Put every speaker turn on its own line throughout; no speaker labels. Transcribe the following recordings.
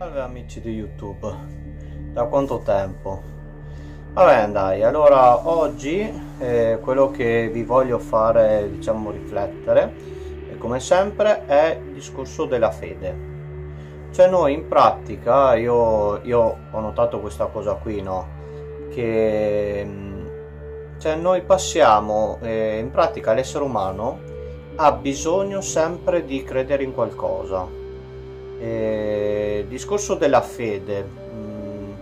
Salve amici di YouTube, da quanto tempo? Vabbè dai, allora oggi eh, quello che vi voglio fare, diciamo, riflettere, e come sempre, è il discorso della fede. Cioè noi in pratica, io, io ho notato questa cosa qui, no? Che mm, cioè noi passiamo, eh, in pratica l'essere umano ha bisogno sempre di credere in qualcosa eh, discorso della fede, mh, mm,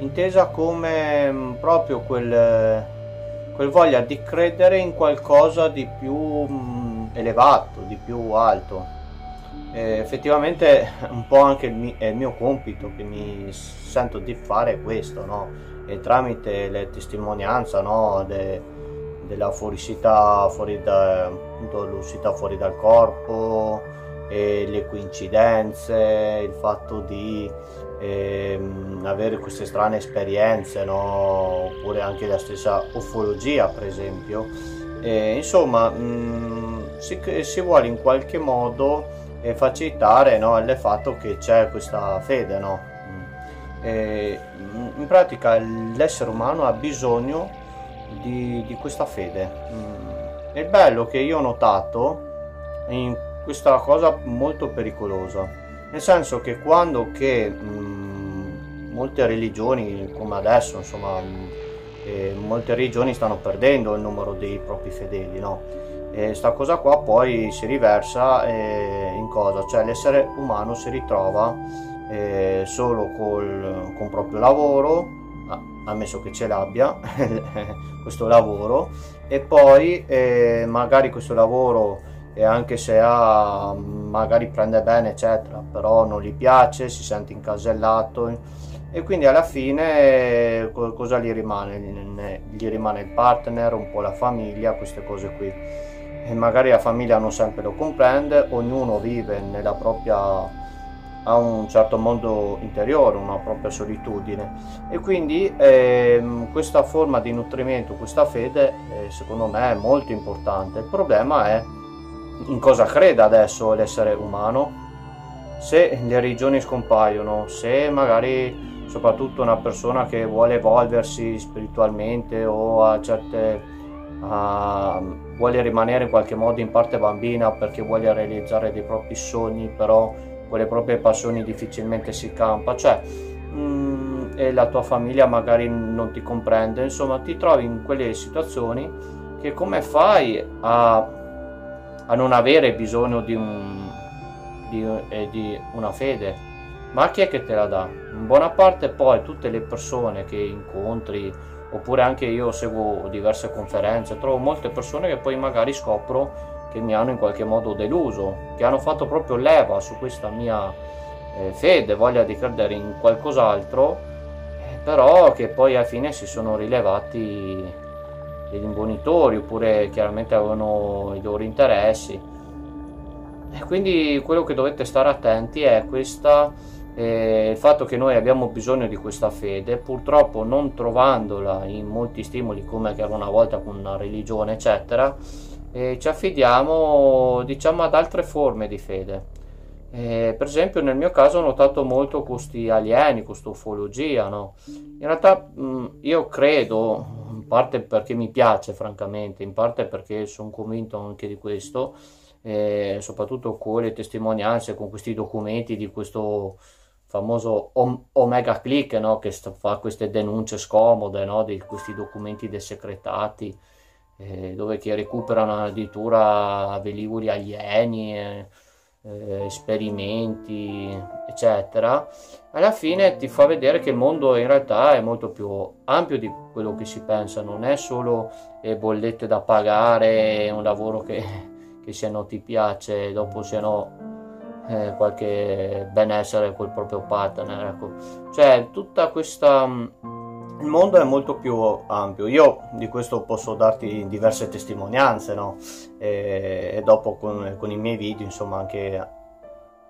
intesa come mh, mm, proprio quel, quel, voglia di credere in qualcosa di più mh, mm, elevato, di più alto. Eh, effettivamente un po' anche il mio, è il mio compito che mi sento di fare questo, no? E tramite le testimonianze no? De, della fuoricità fuori da, appunto, l'uscita fuori dal corpo, e le coincidenze, il fatto di ehm, avere queste strane esperienze, no? oppure anche la stessa ufologia per esempio. E, insomma, mh, mm, si, si, vuole in qualche modo eh, facilitare no? il fatto che c'è questa fede. No? Mm. E, mm, in pratica l'essere umano ha bisogno di, di questa fede. Il bello che io ho notato in questa cosa molto pericolosa, nel senso che quando che mh, mm, molte religioni, come adesso, insomma, mh, mm, eh, molte religioni stanno perdendo il numero dei propri fedeli, no? E sta cosa qua poi si riversa eh, in cosa? Cioè l'essere umano si ritrova eh, solo col, con proprio lavoro, ammesso che ce l'abbia questo lavoro, e poi eh, magari questo lavoro e anche se ha, magari prende bene eccetera però non gli piace si sente incasellato. E quindi alla fine cosa gli rimane? Gli rimane il partner un po' la famiglia queste cose qui. E magari la famiglia non sempre lo comprende ognuno vive nella propria ha un certo mondo interiore, una propria solitudine. E quindi eh, questa forma di nutrimento, questa fede eh, secondo me è molto importante. Il problema è in cosa crede adesso l'essere umano, se le religioni scompaiono, se magari soprattutto una persona che vuole evolversi spiritualmente o a certe a, vuole rimanere in qualche modo in parte bambina perché vuole realizzare dei propri sogni, però con le proprie passioni difficilmente si campa, cioè mh, mm, e la tua famiglia magari non ti comprende, insomma ti trovi in quelle situazioni che come fai a a non avere bisogno di, un, di, eh, di una fede. Ma chi è che te la dà? In buona parte poi tutte le persone che incontri, oppure anche io seguo diverse conferenze, trovo molte persone che poi magari scopro che mi hanno in qualche modo deluso, che hanno fatto proprio leva su questa mia eh, fede, voglia di credere in qualcos'altro, eh, però che poi alla fine si sono rilevati degli imbonitori oppure chiaramente avevano i loro interessi e quindi quello che dovete stare attenti è questa, eh, il fatto che noi abbiamo bisogno di questa fede purtroppo non trovandola in molti stimoli come era una volta con una religione eccetera eh, ci affidiamo diciamo ad altre forme di fede eh, per esempio nel mio caso ho notato molto questi alieni, questa ufologia, no? In realtà mh, io credo, in parte perché mi piace francamente, in parte perché sono convinto anche di questo, eh, soprattutto con le testimonianze, con questi documenti di questo famoso Omega Click no? che fa queste denunce scomode no? di questi documenti desecretati eh, dove che recuperano addirittura velivoli alieni eh, eh, esperimenti, eccetera, alla fine ti fa vedere che il mondo in realtà è molto più ampio di quello che si pensa, non è solo eh, bollette da pagare, un lavoro che, che se no ti piace, dopo se no eh, qualche benessere col proprio partner, ecco. Cioè tutta questa il mondo è molto più ampio. Io di questo posso darti diverse testimonianze, no? E, e dopo con, con, i miei video, insomma, anche,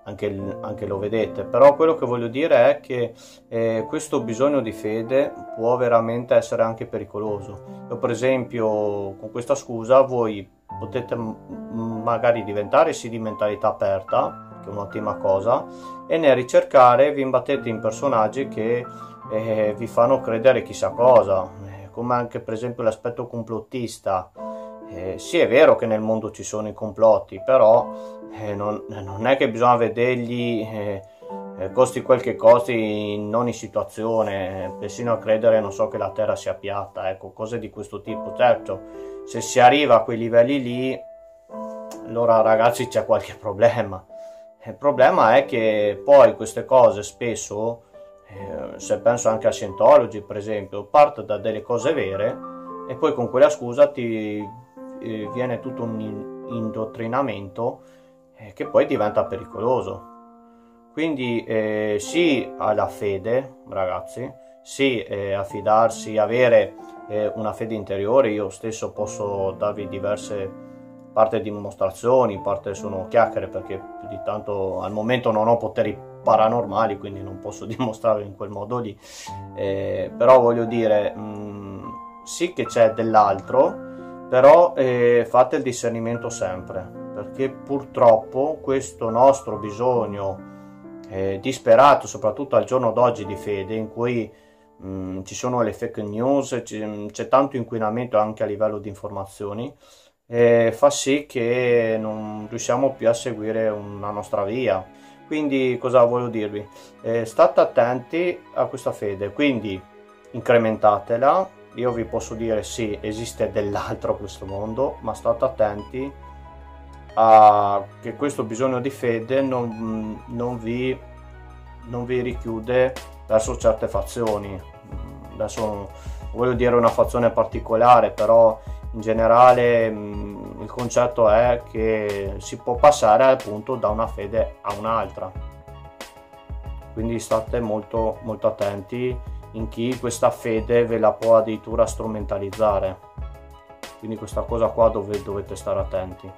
anche, anche, lo vedete. Però quello che voglio dire è che eh, questo bisogno di fede può veramente essere anche pericoloso. Io, per esempio, con questa scusa, voi potete magari diventare sì di mentalità aperta, che è un'ottima cosa, e nel ricercare vi imbattete in personaggi che eh, vi fanno credere chissà cosa, eh, come anche per esempio l'aspetto complottista. Eh, sì, è vero che nel mondo ci sono i complotti, però eh, non, non, è che bisogna vedergli eh, costi quel che costi in ogni situazione, persino a credere, non so, che la terra sia piatta, ecco, cose di questo tipo. Certo, se si arriva a quei livelli lì, allora ragazzi c'è qualche problema. Il problema è che poi queste cose spesso, eh, se penso anche a Scientology per esempio, parte da delle cose vere e poi con quella scusa ti eh, viene tutto un indottrinamento eh, che poi diventa pericoloso. Quindi sì alla fede, ragazzi, sì eh, a fidarsi, avere una fede interiore. Io stesso posso darvi diverse parte dimostrazioni, parte sono chiacchiere perché di tanto al momento non ho poteri paranormali, quindi non posso dimostrarlo in quel modo lì. Eh, però voglio dire, mh, mm, sì che c'è dell'altro, però eh, fate il discernimento sempre perché purtroppo questo nostro bisogno eh, disperato, soprattutto al giorno d'oggi di fede, in cui mh, mm, ci sono le fake news, c'è tanto inquinamento anche a livello di informazioni, eh, fa sì che non riusciamo più a seguire una nostra via. Quindi cosa voglio dirvi? Eh, state attenti a questa fede, quindi incrementatela. Io vi posso dire sì, esiste dell'altro questo mondo, ma state attenti a che questo bisogno di fede non, non, vi, non vi richiude verso certe fazioni. Adesso voglio dire una fazione particolare, però in generale mh, il concetto è che si può passare appunto da una fede a un'altra. Quindi state molto, molto attenti in chi questa fede ve la può addirittura strumentalizzare. Quindi questa cosa qua dove dovete stare attenti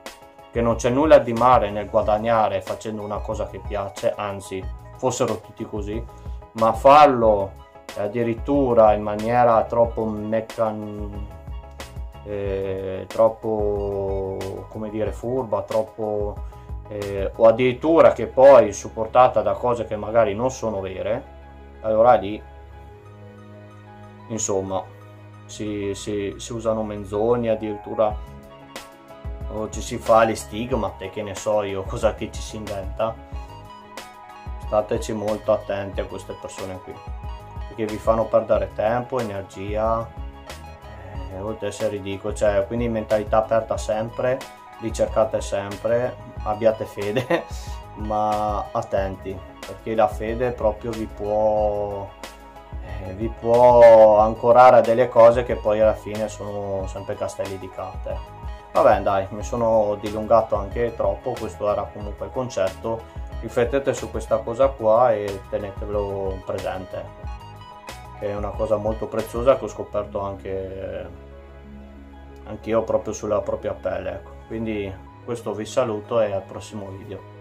che non c'è nulla di male nel guadagnare facendo una cosa che piace, anzi fossero tutti così, ma farlo addirittura in maniera troppo meccan... Eh, troppo come dire furba, troppo eh, o addirittura che poi supportata da cose che magari non sono vere, allora lì insomma si, si, si usano menzogne, addirittura o ci si fa le stigmate, che ne so io, cosa che ci si inventa. Stateci molto attenti a queste persone qui, perché vi fanno perdere tempo, energia, eh, oltre ad essere ridicolo, cioè quindi mentalità aperta sempre, ricercate sempre, abbiate fede, ma attenti, perché la fede proprio vi può eh, vi può ancorare a delle cose che poi alla fine sono sempre castelli di carte. Vabbè dai, mi sono dilungato anche troppo, questo era comunque il concetto. Riflettete su questa cosa qua e tenetelo presente, che è una cosa molto preziosa che ho scoperto anche anch'io proprio sulla propria pelle. Ecco. Quindi questo vi saluto e al prossimo video.